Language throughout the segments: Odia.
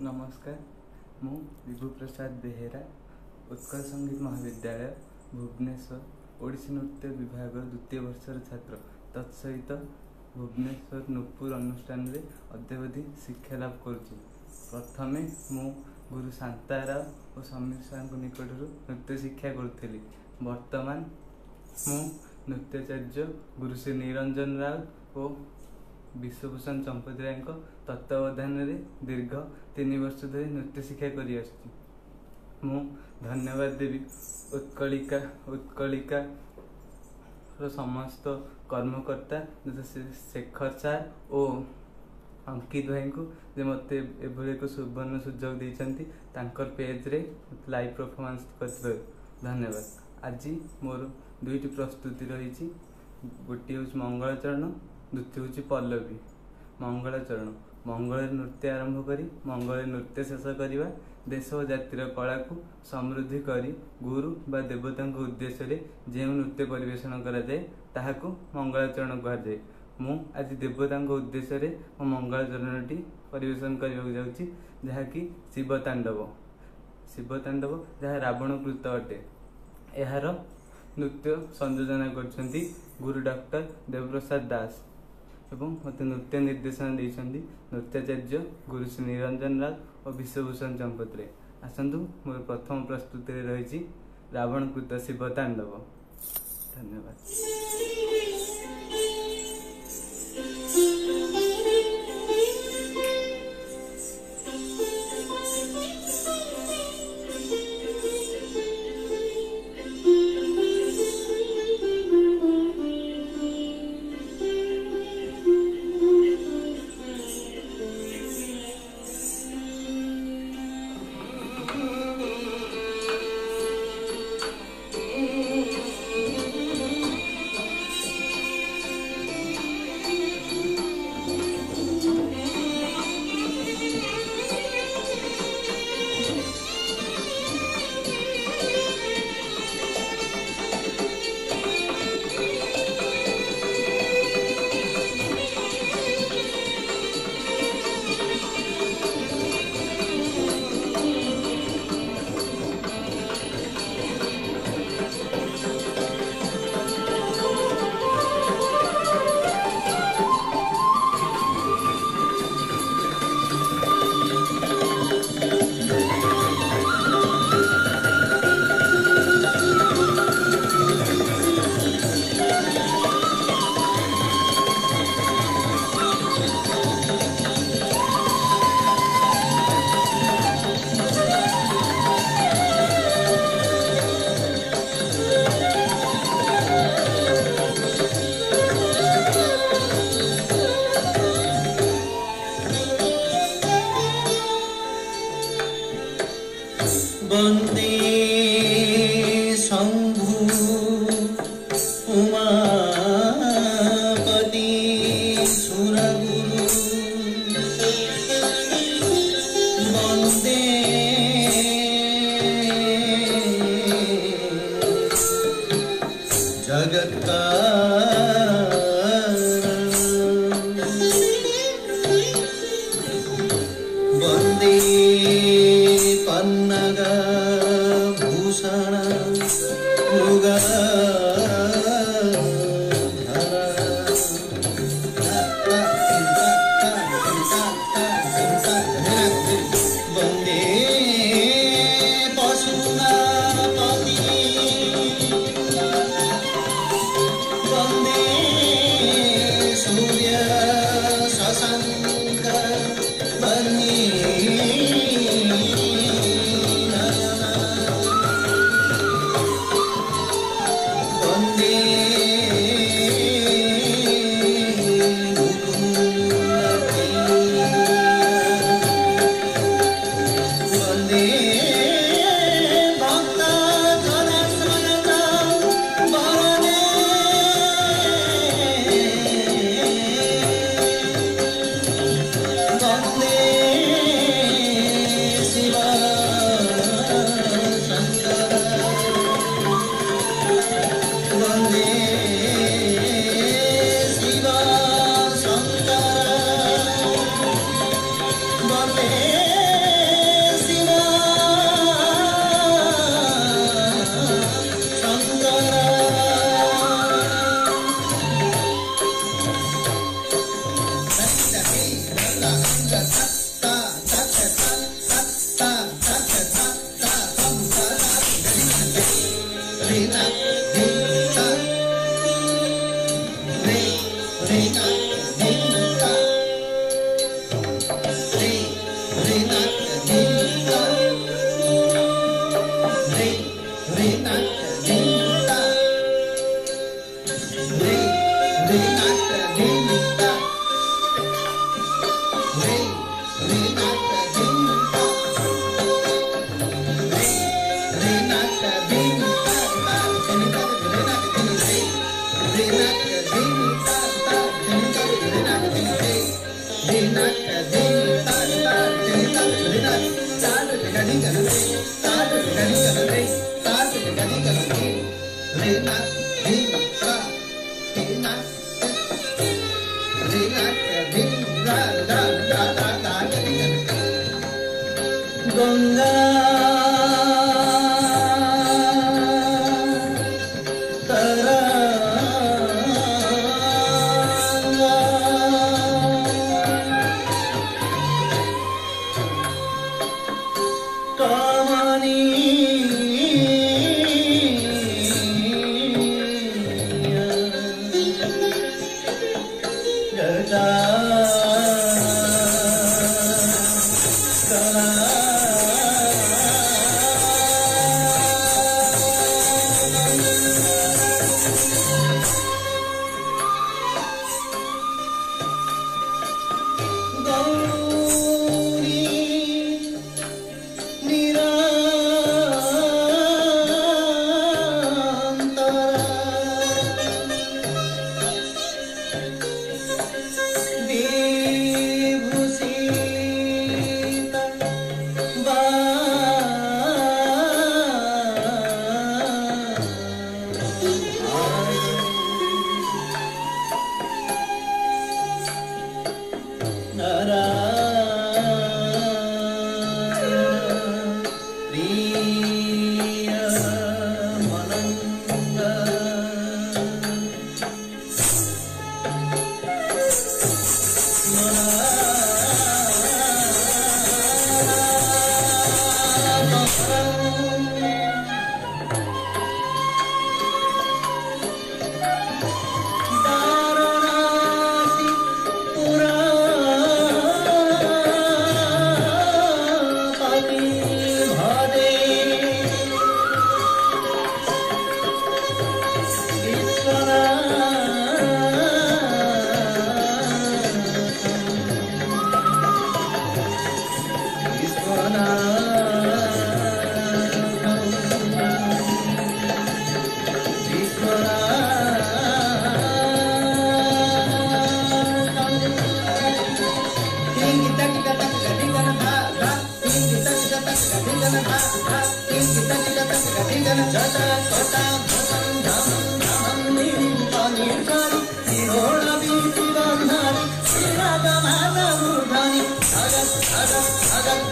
ନମସ୍କାର ମୁଁ ବିଭୁ ପ୍ରସାଦ ବେହେରା ଉତ୍କଳ ସଙ୍ଗୀତ ମହାବିଦ୍ୟାଳୟ ଭୁବନେଶ୍ୱର ଓଡ଼ିଶୀ ନୃତ୍ୟ ବିଭାଗର ଦ୍ୱିତୀୟ ବର୍ଷର ଛାତ୍ର। ତତ୍ସହିତ ଭୁବନେଶ୍ୱର ନୂପୁର ଅନୁଷ୍ଠାନରେ ଅଦ୍ୟାବଧି ଶିକ୍ଷା ଲାଭ କରୁଛି। ପ୍ରଥମେ ମୁଁ ଗୁରୁ ଶାନ୍ତାରାଓ ଓ ସମୀର ସାର୍ଙ୍କ ନିକଟରୁ ନୃତ୍ୟ ଶିକ୍ଷା କରୁଥିଲି। ବର୍ତ୍ତମାନ ମୁଁ ନୃତ୍ୟାଚାର୍ଯ୍ୟ ଗୁରୁ ଶ୍ରୀ ନିରଞ୍ଜନ ରାଉତ ଓ ବିଶ୍ୱଭୂଷଣ ଚମ୍ପତି ରାୟଙ୍କ ତତ୍ତ୍ୱାବଧାନରେ ଦୀର୍ଘ ତିନି ବର୍ଷ ଧରି ନୃତ୍ୟ ଶିକ୍ଷା କରି ଆସୁଛି। ମୁଁ ଧନ୍ୟବାଦ ଦେବି ଉତ୍କଳିକା ଉତ୍କଳିକାର ସମସ୍ତ କର୍ମକର୍ତ୍ତା ଶେଖର ସାର୍ ଓ ଅଙ୍କିତ ଭାଇଙ୍କୁ ଯେ ମୋତେ ଏଭଳି ଏକ ସୁବର୍ଣ୍ଣ ସୁଯୋଗ ଦେଇଛନ୍ତି ତାଙ୍କର ପେଜ୍ରେ ଲାଇଭ୍ ପରଫର୍ମାନ୍ସ କରିଥିବାରୁ ଧନ୍ୟବାଦ। ଆଜି ମୋର ଦୁଇଟି ପ୍ରସ୍ତୁତି ରହିଛି। ଗୋଟିଏ ହେଉଛି ମଙ୍ଗଳଚରଣ ଦ୍ୱିତୀୟ ହେଉଛି ପଲ୍ଲବୀ। ମଙ୍ଗଳଚରଣ ମଙ୍ଗଳରେ ନୃତ୍ୟ ଆରମ୍ଭ କରି ମଙ୍ଗଳରେ ନୃତ୍ୟ ଶେଷ କରିବା ଦେଶ ଓ ଜାତିର କଳାକୁ ସମୃଦ୍ଧି କରି ଗୁରୁ ବା ଦେବତାଙ୍କ ଉଦ୍ଦେଶ୍ୟରେ ଯେଉଁ ନୃତ୍ୟ ପରିବେଷଣ କରାଯାଏ ତାହାକୁ ମଙ୍ଗଳାଚରଣ କୁହାଯାଏ। ମୁଁ ଆଜି ଦେବତାଙ୍କ ଉଦ୍ଦେଶ୍ୟରେ ମୋ ମଙ୍ଗଳାଚରଣଟି ପରିବେଷଣ କରିବାକୁ ଯାଉଛି ଯାହାକି ଶିବ ତାଣ୍ଡବ ଶିବ ତାଣ୍ଡବ ଯାହା ରାବଣକୃତ ଅଟେ। ଏହାର ନୃତ୍ୟ ସଂଯୋଜନା କରିଛନ୍ତି ଗୁରୁ ଡକ୍ଟର ଦେବପ୍ରସାଦ ଦାସ। ଏବଂ ମୋତେ ନୃତ୍ୟ ନିର୍ଦ୍ଦେଶନା ଦେଇଛନ୍ତି ନୃତ୍ୟାଚାର୍ଯ୍ୟ ଗୁରୁ ଶ୍ରୀ ନିରଞ୍ଜନ ରାଉତ ଓ ବିଶ୍ୱଭୂଷଣ ଚମ୍ପତରେ ଆସନ୍ତୁ ମୋର ପ୍ରଥମ ପ୍ରସ୍ତୁତିରେ ରହିଛି ରାବଣକୃତ ଶିବ ତାଣ୍ଡବ ଧନ୍ୟବାଦ long as 널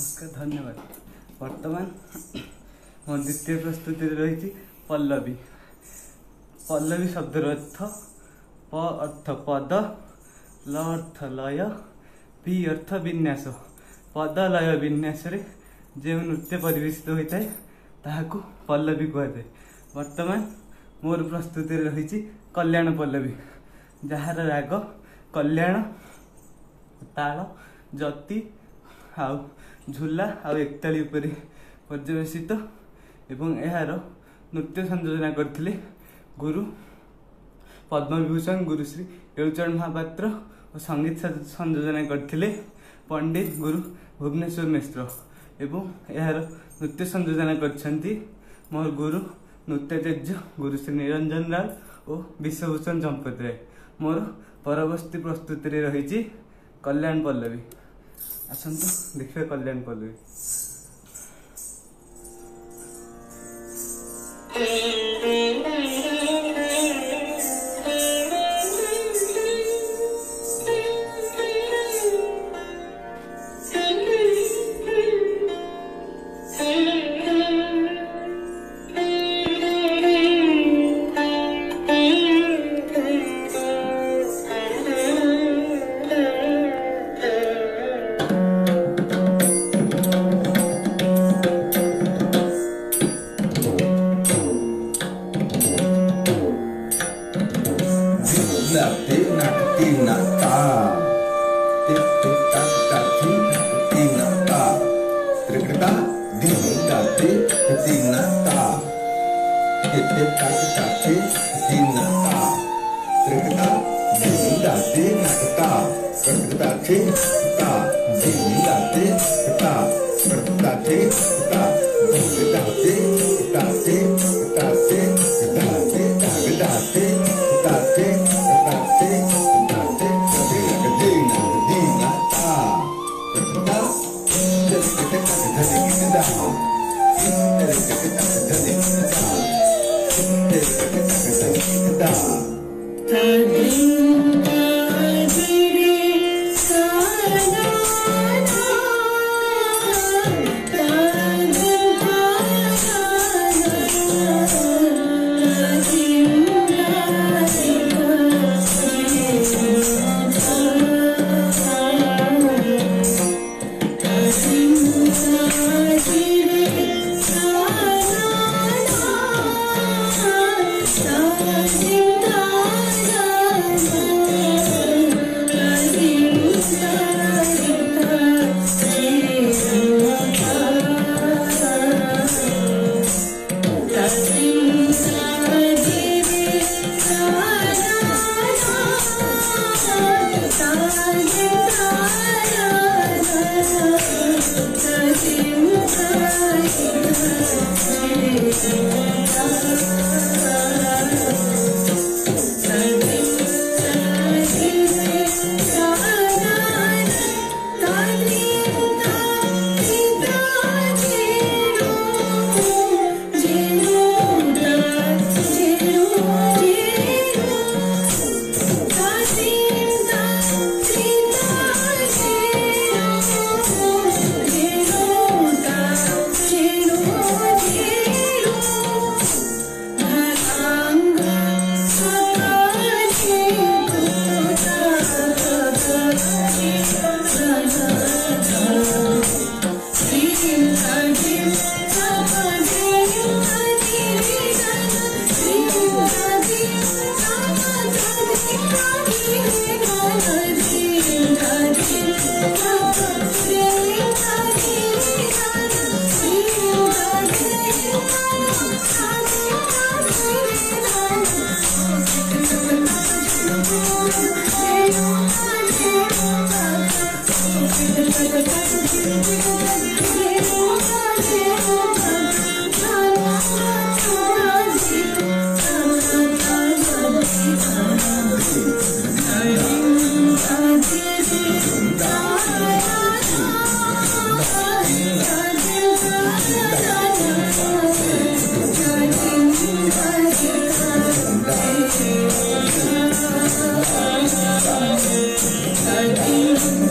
ନମସ୍କାର ଧନ୍ୟବାଦ। ବର୍ତ୍ତମାନ ମୋ ଦ୍ୱିତୀୟ ପ୍ରସ୍ତୁତିରେ ରହିଛି ପଲ୍ଲବୀ। ପଲ୍ଲବୀ ଶବ୍ଦର ଅର୍ଥ ପ ଅର୍ଥ ପଦ ଲ ଅର୍ଥ ଲୟ ପି ଅର୍ଥ ବିନ୍ୟାସ। ପଦ ଲୟ ବିନ୍ୟାସରେ ଯେଉଁ ନୃତ୍ୟ ପରିବେଷିତ ହୋଇଥାଏ ତାହାକୁ ପଲ୍ଲବୀ କୁହାଯାଏ। ବର୍ତ୍ତମାନ ମୋର ପ୍ରସ୍ତୁତିରେ ରହିଛି କଲ୍ୟାଣ ପଲ୍ଲବୀ ଯାହାର ରାଗ କଲ୍ୟାଣ ତାଳ ଜତି ଆଉ ଝୁଲା ଆଉ ଏକତାଳି ଉପରେ ପର୍ଯ୍ୟବେସିତ ଏବଂ ଏହାର ନୃତ୍ୟ ସଂଯୋଜନା କରିଥିଲେ ଗୁରୁ ପଦ୍ମବିଭୂଷଣ ଗୁରୁଶ୍ରୀ କେଳୁଚରଣ ମହାପାତ୍ର ଓ ସଙ୍ଗୀତ ସଂଯୋଜନା କରିଥିଲେ ପଣ୍ଡିତ ଗୁରୁ ଭୁବନେଶ୍ୱର ମିଶ୍ର ଏବଂ ଏହାର ନୃତ୍ୟ ସଂଯୋଜନା କରିଛନ୍ତି ମୋର ଗୁରୁ ନୃତ୍ୟାଚାର୍ଯ୍ୟ ଗୁରୁଶ୍ରୀ ନିରଞ୍ଜନ ରାୟ ଓ ବିଶ୍ୱଭୂଷଣ ଚମ୍ପତରାୟ ମୋର ପରବର୍ତ୍ତୀ ପ୍ରସ୍ତୁତିରେ ରହିଛି କଲ୍ୟାଣ ପଲ୍ଲବୀ। ଆସନ୍ତୁ ଦେଖିବା କଲ୍ୟାଣ Pallavi Dina tá da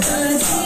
birds.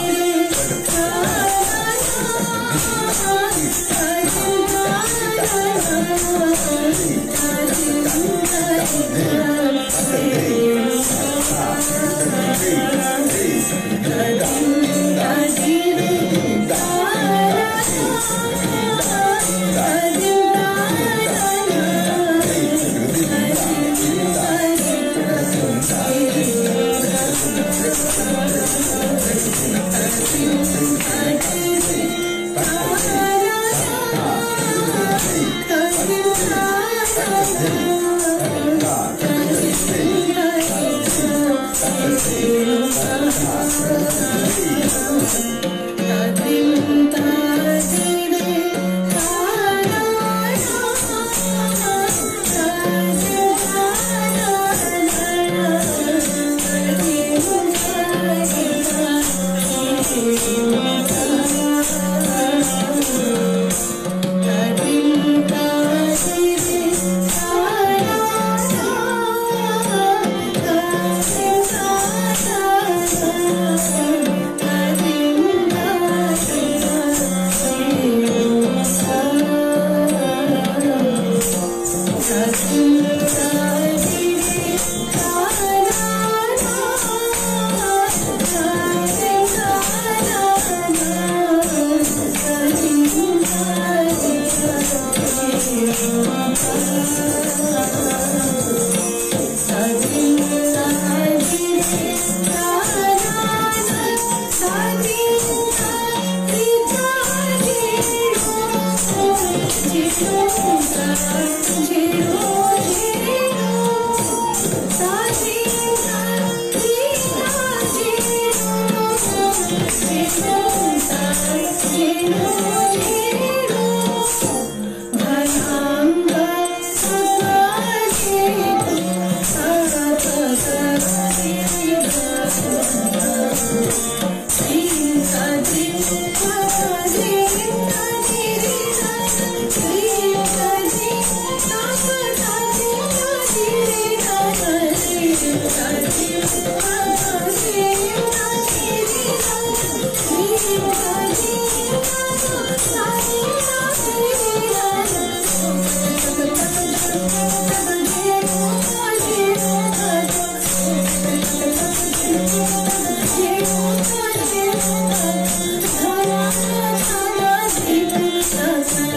Hey.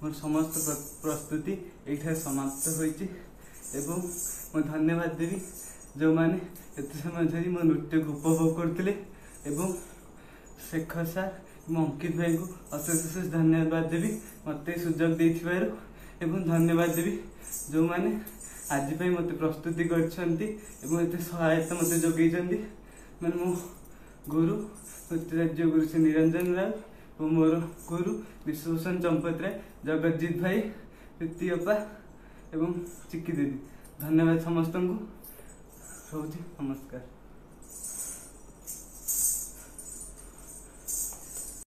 ମୋର ସମସ୍ତ ପ୍ର- ପ୍ରସ୍ତୁତି ଏଇଠାରେ ସମାପ୍ତ ହୋଇଛି ଏବଂ ମୁଁ ଧନ୍ୟବାଦ ଦେବି ଯେଉଁମାନେ ଏତେ ସମୟ ଧରି ମୋ ନୃତ୍ୟକୁ ଉପଭୋଗ କରୁଥିଲେ ଏବଂ ଶେଖର ସାର୍ ଏବଂ ଅଙ୍କିତ ଭାଇଙ୍କୁ ଅଶେଷ ଅଶେଷ ଧନ୍ୟବାଦ ଦେବି ମୋତେ ଏ ସୁଯୋଗ ଦେଇଥିବାରୁ ଏବଂ ଧନ୍ୟବାଦ ଦେବି ଯେଉଁମାନେ ଆଜି ପାଇଁ ମୋତେ ପ୍ରସ୍ତୁତି କରିଛନ୍ତି ଏବଂ ଏତେ ସହାୟତା ମୋତେ ଯୋଗେଇଛନ୍ତି। ମାନେ ମୋ ଗୁରୁ ନୃତ୍ୟରାଜ୍ୟ ଗୁରୁ ଶ୍ରୀ ନିରଞ୍ଜନ ରାଉତ ଓ ମୋର ଗୁରୁ ବିଶ୍ୱଭୂଷଣ ଚମ୍ପତରାୟ ଜଗତଜିତ ଭାଇ ପ୍ରୀତି ଅପା ଏବଂ ଚିକି ଦିଦି ଧନ୍ୟବାଦ ସମସ୍ତଙ୍କୁ। ରହୁଛି ନମସ୍କାର।